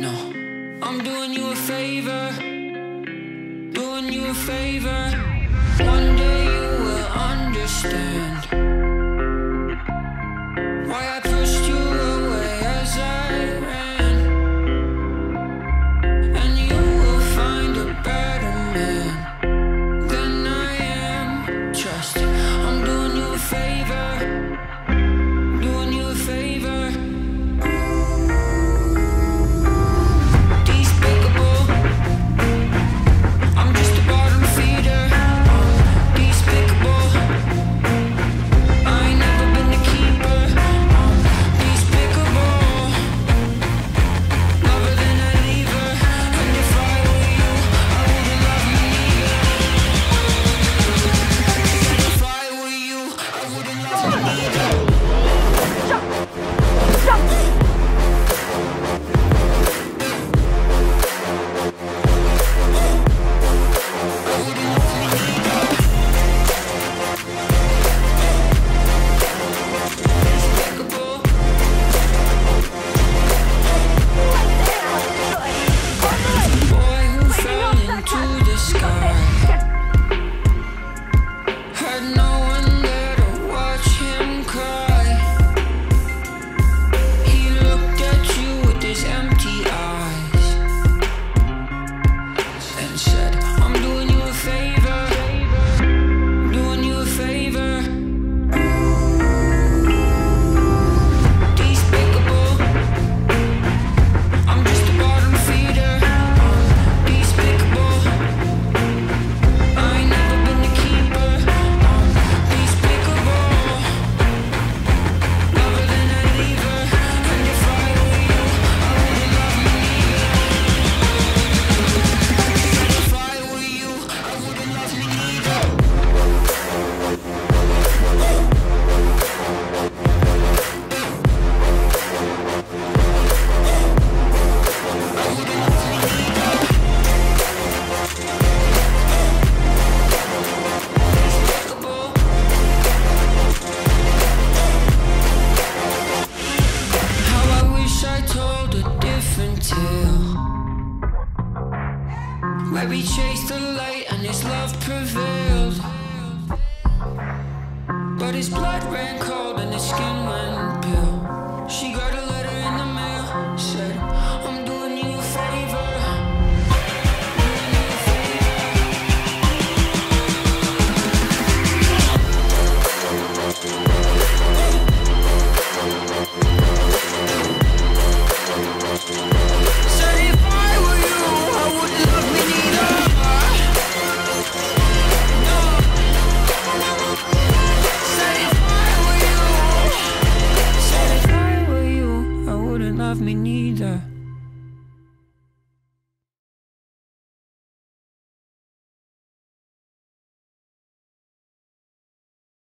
No. I'm doing you a favor. Doing you a favor. One day you will understand. We chased the light and his love prevailed. But his blood ran cold and his skin went pale. She got a me neither.